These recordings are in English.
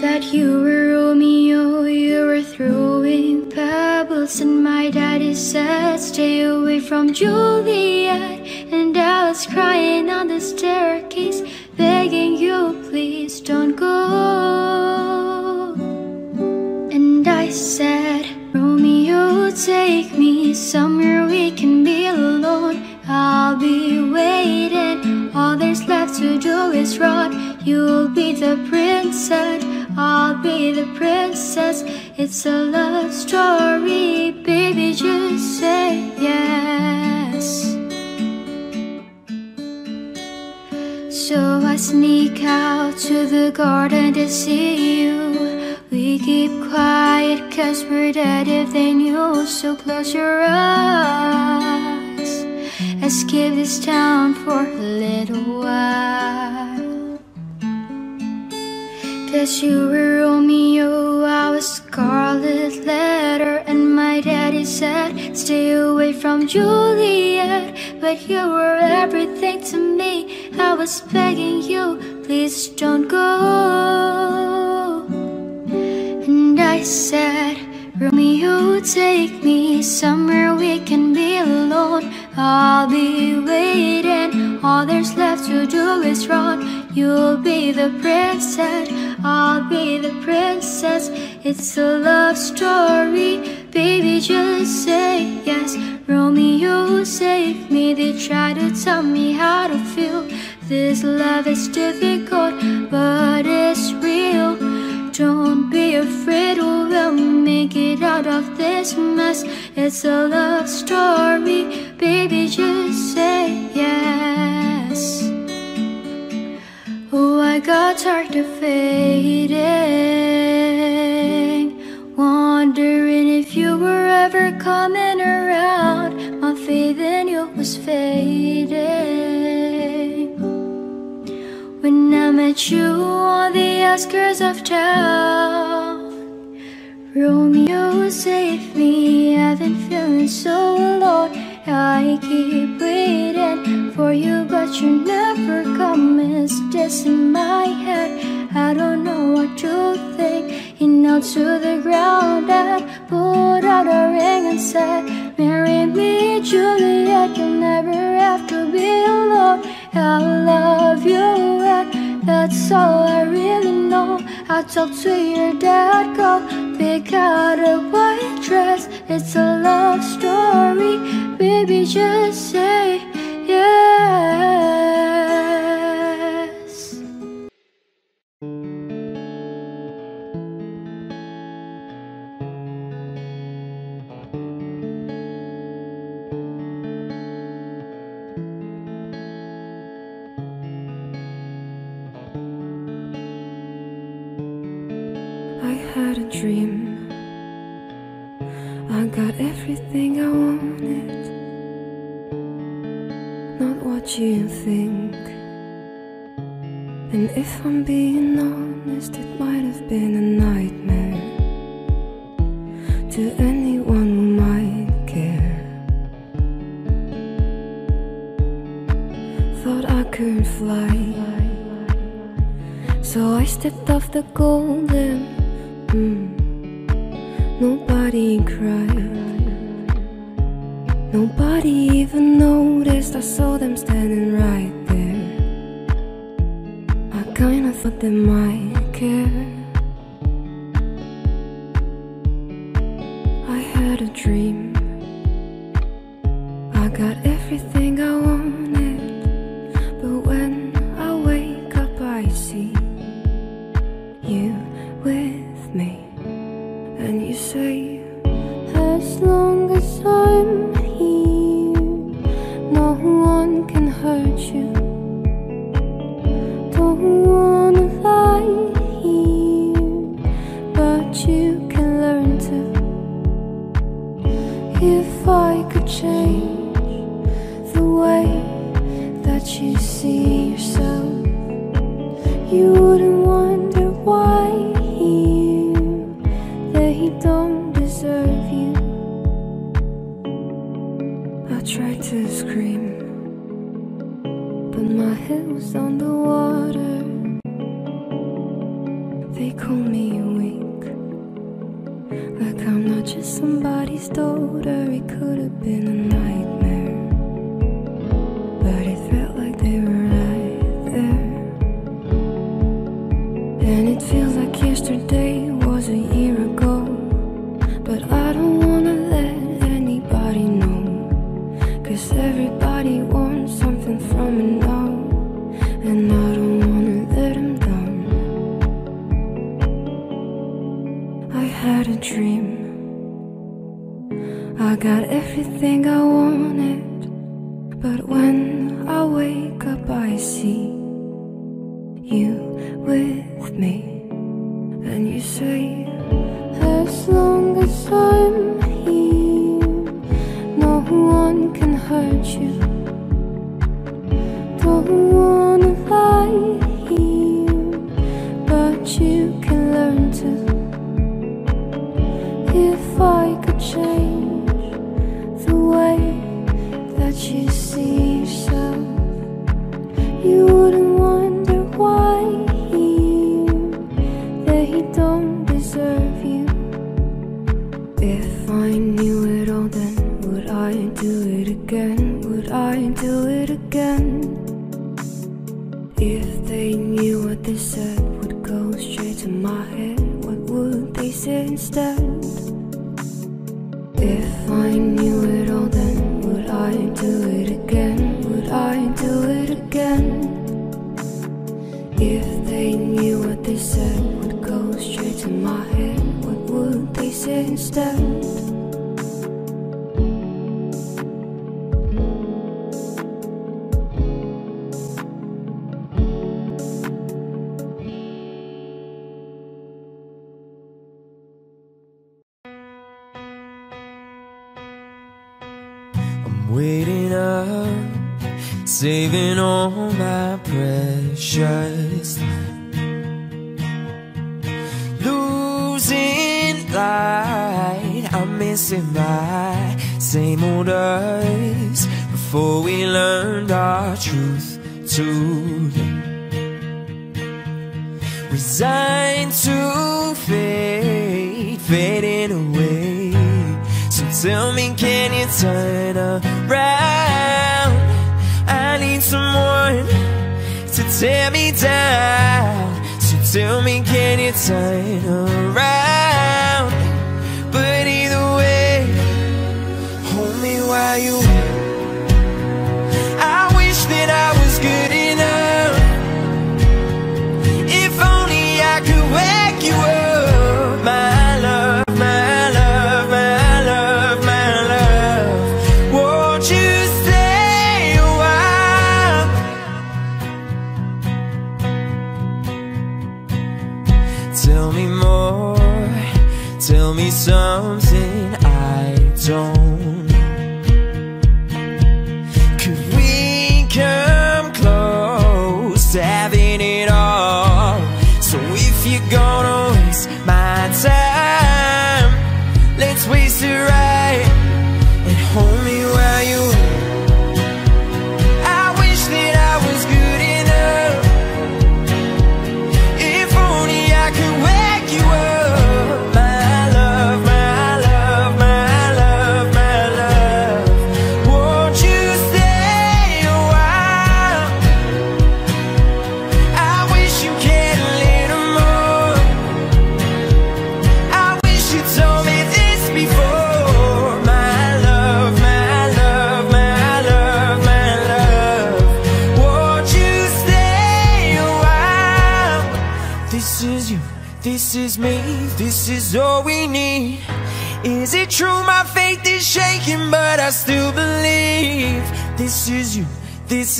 That you were Romeo, you were throwing pebbles And my daddy said stay away from Juliet And I was crying on the staircase Begging you please don't go. And I said Romeo take me somewhere we can be alone. I'll be waiting. All there's left to do is run You'll be the princess I'll be the princess. It's a love story, baby, just say yes. So I sneak out to the garden to see you. We keep quiet, cause we're dead if they knew. So close your eyes. Escape this town for a little while. Cause you were Romeo, I was Scarlet Letter, and my daddy said, Stay away from Juliet. But you were everything to me. I was begging you, please don't go. And I said, Romeo, take me somewhere we can be alone. I'll be waiting. All there's left to do is run. You'll be the princess, I'll be the princess. It's a love story, baby. Just say yes. Romeo, save me. They try to tell me how to feel. This love is difficult, but it's real. Don't be afraid, we'll make it out of this mess. It's a love story, baby. Just say yes. Oh, I got tired of fading. Wondering if you were ever coming around. My faith in you was fading. When I met you on the outskirts of town. Romeo, save me. I've been feeling so alone. I keep waiting for you, but you never come. It's just in my head. I don't know what to think. He knelt to the ground and pulled out a ring and said, Marry me, Juliet. You'll never have to be alone. I love you, and that's all I really know. I talked to your dad, go pick out a white dress. It's a love story, baby. Just say yes. So I stepped off the golden. Mm. Nobody cried. Nobody even noticed. I saw them standing right there. I kinda thought they might care. I had a dream. Call me weak, like I'm not just somebody's daughter. It could have been a nightmare, seguro. too. Resigned to fade, fading away. So tell me, can you turn around? I need someone to tear me down. So tell me, can you turn around?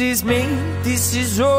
is me, this is all.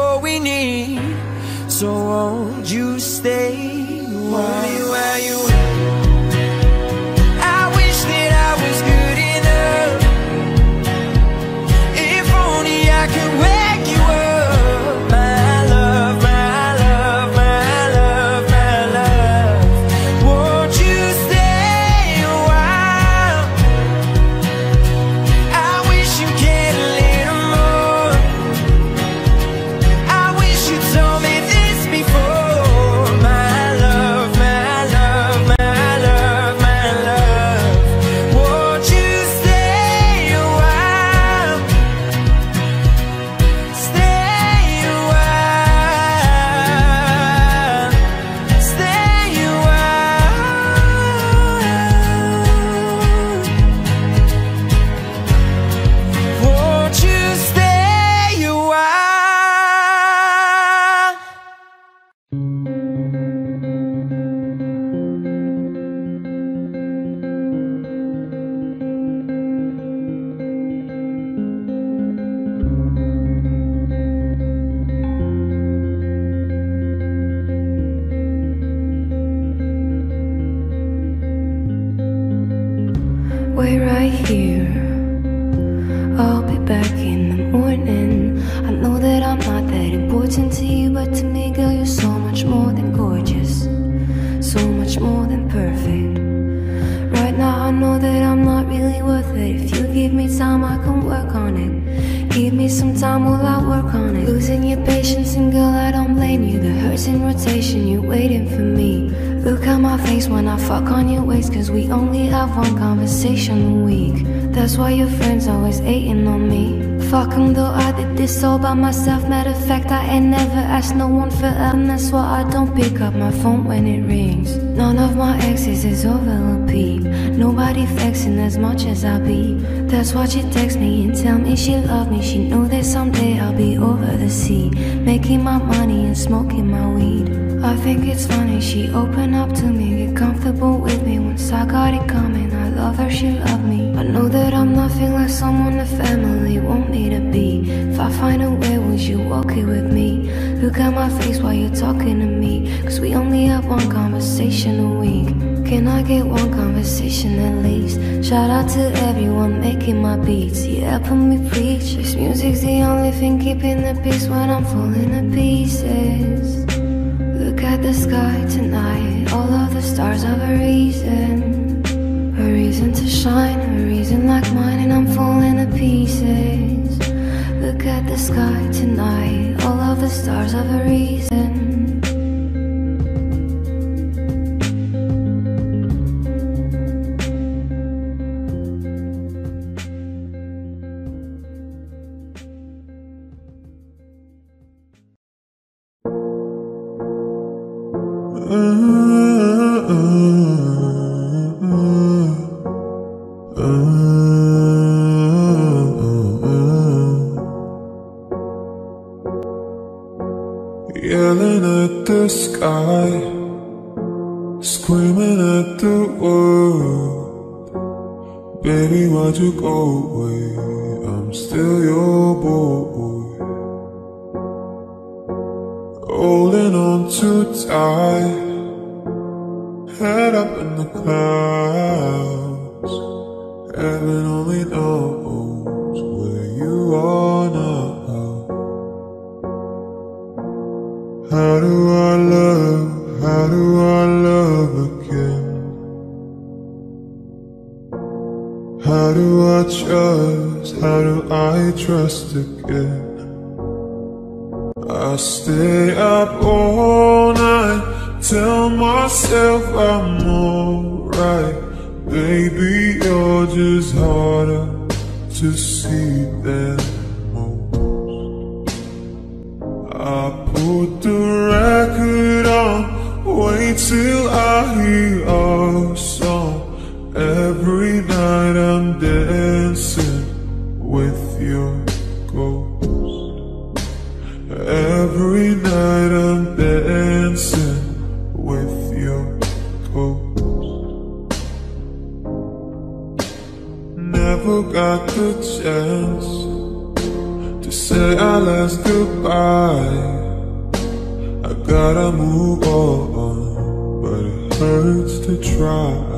Me some time while I work on it. Losing your patience, and girl, I don't blame you. The hurt's in rotation, you're waiting for me. Look at my face when I fuck on your waist, cause we only have one conversation a week. That's why your friends always hating on me. Fuck though, I did this all by myself. Matter of fact, I ain't never asked no one for help, and that's why I don't pick up my phone when it rings. None of my exes is over a peep. Nobody flexing as much as I be. That's why she texts me and tell me she love me. She know that someday I'll be over the sea, making my money and smoking my weed. I think it's funny she opened up to me, get comfortable with me once I got it coming. I love her, she love me. I know that I'm nothing like someone the family want me to be. If I find a way, would you walk it with me? Look at my face while you're talking to me, cause we only have one conversation a week. Can I get one conversation at least? Shout out to everyone making my beats. Yeah, helping me preach. This music's the only thing keeping the peace when I'm falling to pieces. Look at the sky tonight. All of the stars have a reason. A reason to shine, a reason like mine, and I'm falling to pieces. Look at the sky tonight. All of the stars have a reason. Trust? How do I trust again? I stay up all night, tell myself I'm alright. Baby, you're just harder to see than most. I put the record on, wait till I hear our song. Every night I'm dancing with your ghost. Every night I'm dancing with your ghost. Never got the chance to say our last goodbye. I gotta move on, but it hurts to try.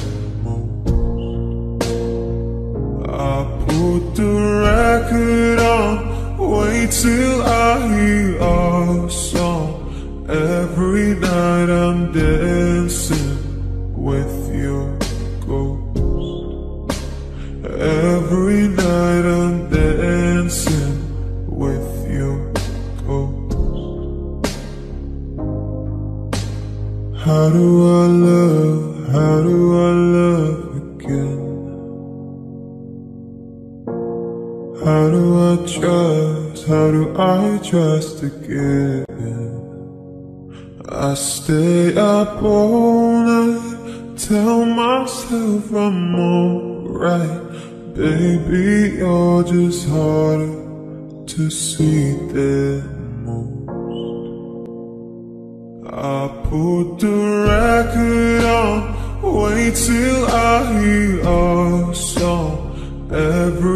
the record on, wait till I hear our song. Every night I'm dancing every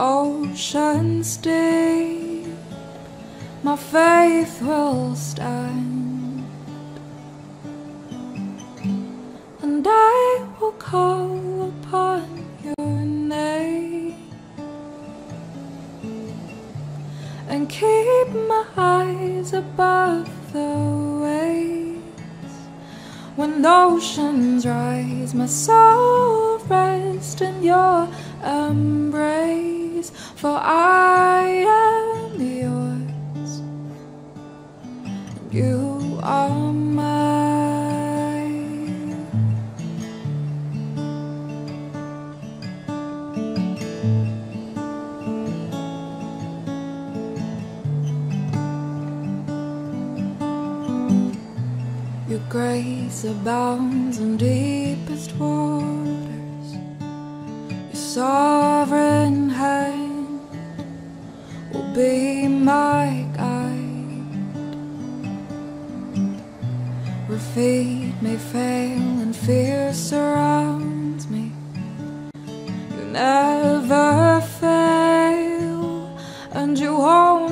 oceans deep, my faith will stand, and I will call upon your name. And keep my eyes above the waves. When oceans rise, my soul rests in your embrace for I am yours, and you are mine. Your grace abounds.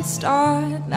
start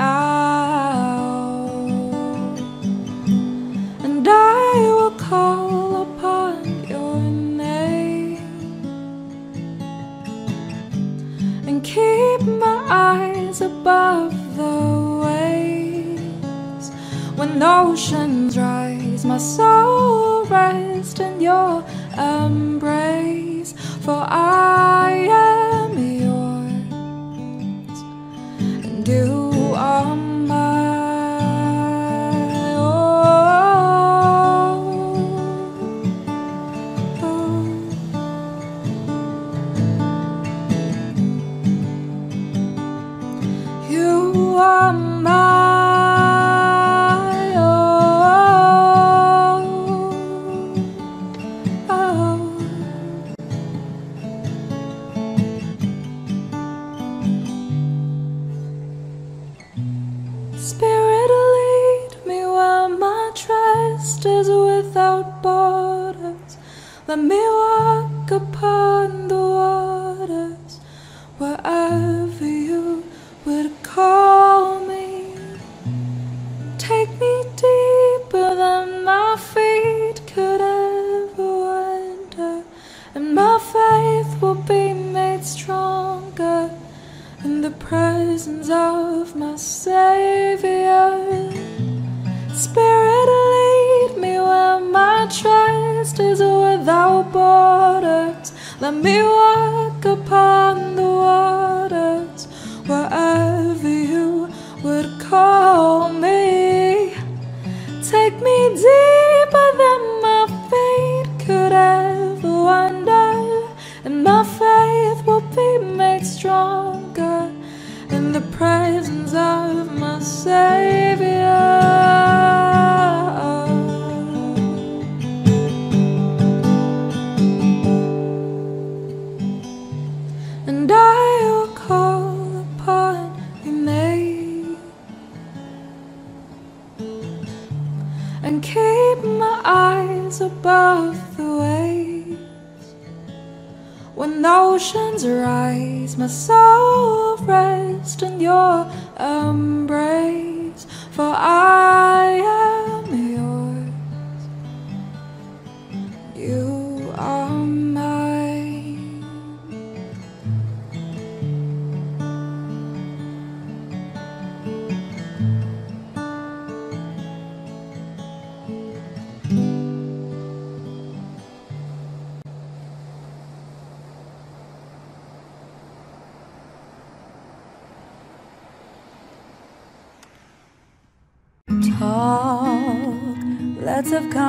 oceans rise, my soul rest in your embrace, for I am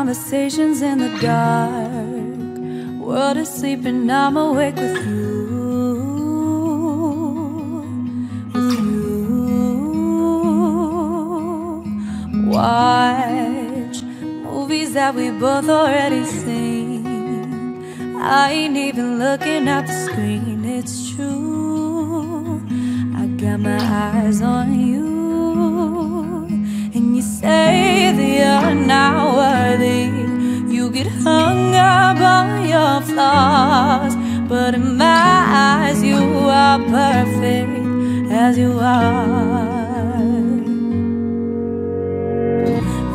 conversations in the dark. World is sleeping, I'm awake with you. With you. Watch movies that we both already seen. I ain't even looking at the screen, it's true. I got my eyes on you. Say that you're not worthy. You get hung up on your flaws. But in my eyes, you are perfect as you are.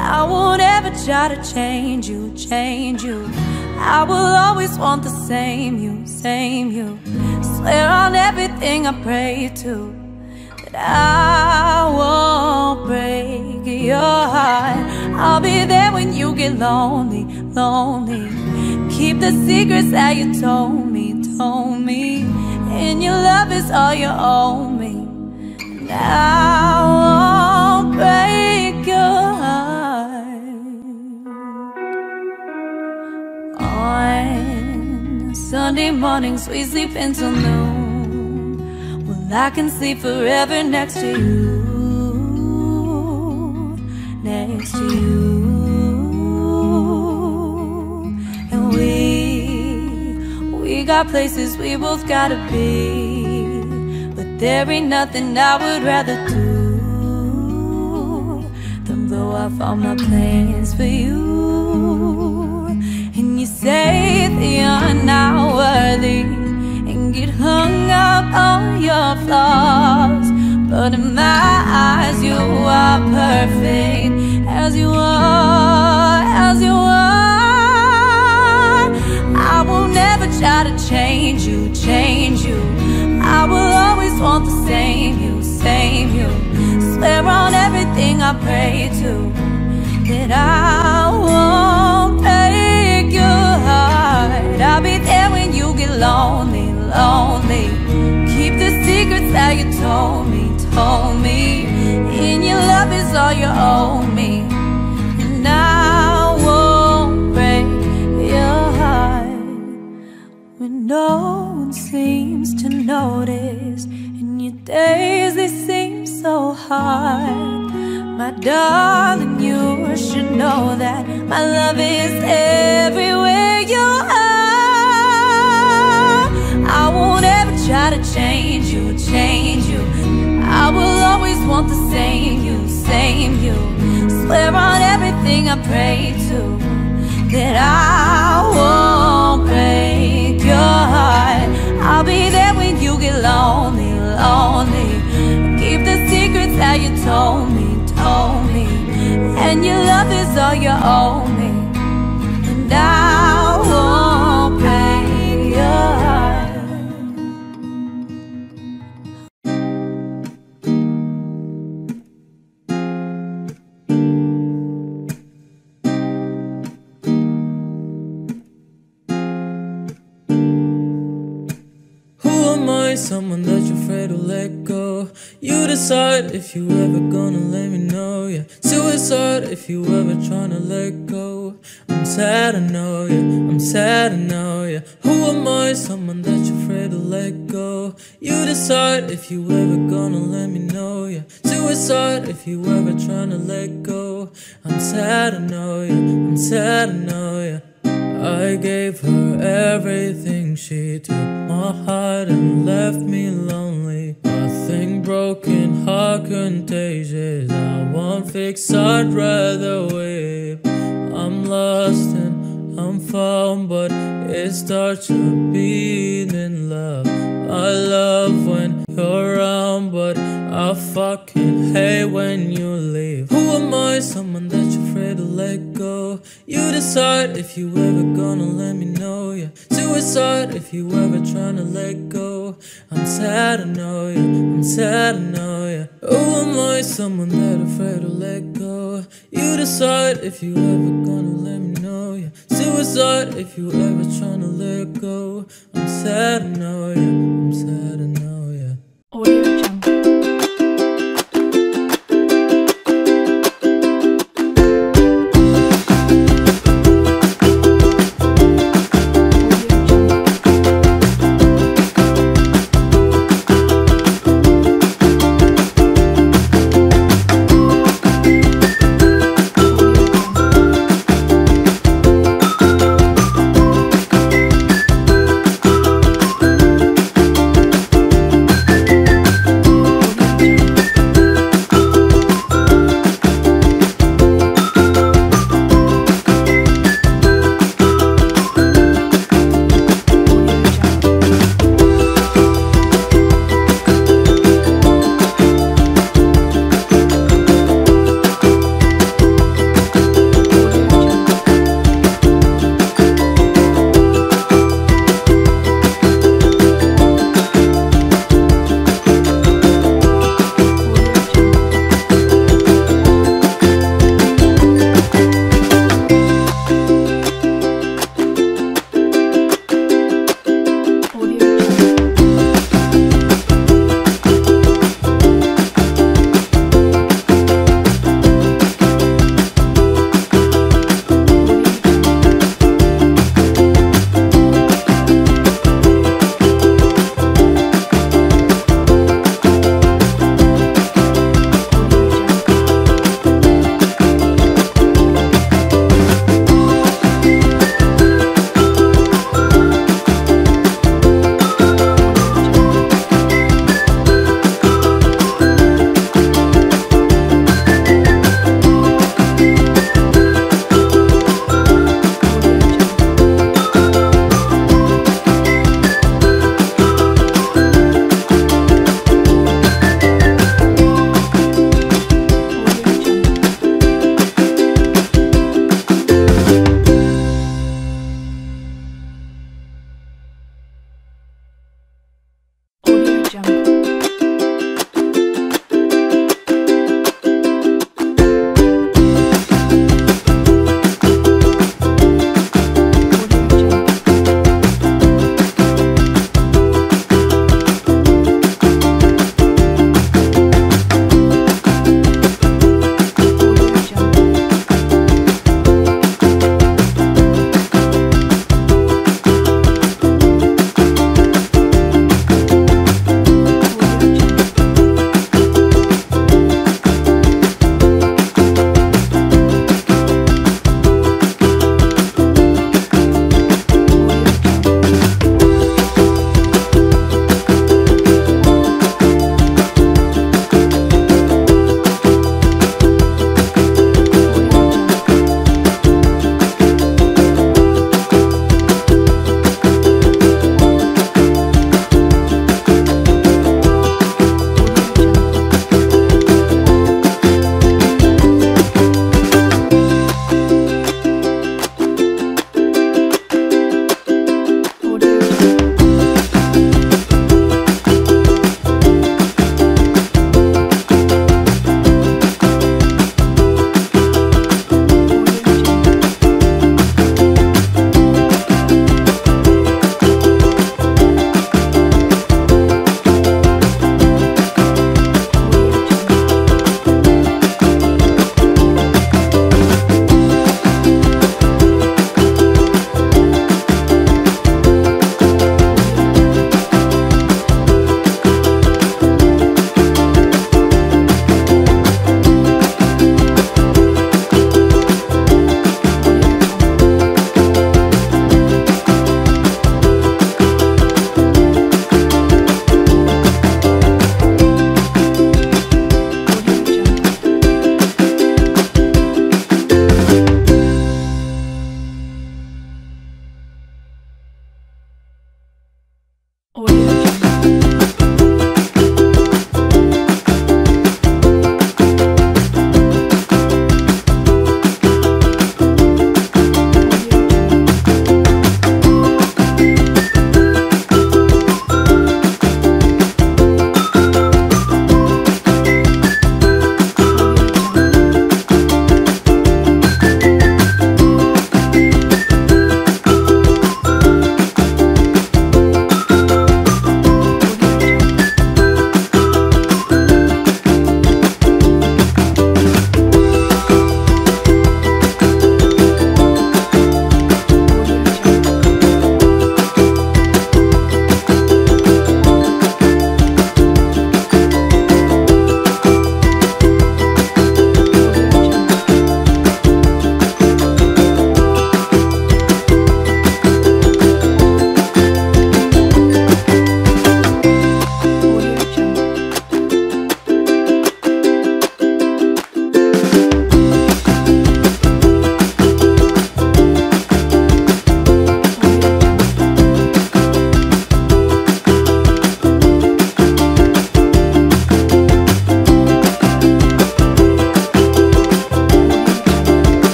I won't ever try to change you, change you. I will always want the same you, same you. Swear on everything I pray to that I won't break your heart. I'll be there when you get lonely, lonely. Keep the secrets that you told me, told me. And your love is all you owe me. And I won't break your heart. On Sunday mornings, we sleep until noon. Well, I can sleep forever next to you. Next to you. And we, we got places we both gotta be. But there ain't nothing I would rather do than blow off all my plans for you. And you say my eyes, you are perfect as you are, as you are. I will never try to change you, change you. I will always want the same you, same you. Swear on everything I pray to that I won't break your heart. I'll be there when you get lonely, lonely. Keep the secrets that you told me, told me. And your love is all you owe me. And I won't break your heart when no one seems to notice. And your days they seem so hard. My darling, you should know that my love is everywhere you are. I won't ever try to change you, change will always want the same you, same you. Swear on everything I pray to that I won't break your heart. I'll be there when you get lonely, lonely. Keep the secrets that you told me, told me. And your love is all you owe You decide if you ever gonna let me know, yeah. Suicide if you ever tryna let go. I'm sad, I know, yeah. I'm sad, I know, yeah. Who am I? Someone that you're afraid to let go. You decide if you ever gonna let me know, yeah. Suicide if you ever tryna let go. I'm sad, I know, yeah. I'm sad, I know, yeah. I gave her everything. She took my heart and left me lonely. Nothing broken, heart contagious. I won't fix, I'd rather weep. I'm lost and I'm found, but it starts to beat in love. I love when you're around, but I fucking hate when you leave. Who am I? Someone that you're afraid to let go. You decide if you ever gonna let me know. Yeah, suicide if you ever tryna let go. I'm sad, I know ya. I'm sad, I know ya. Who am I? Someone that afraid to let go. You decide if you ever gonna let me know. Yeah, suicide if you ever tryna let go. I'm sad, I know ya. I'm sad, I know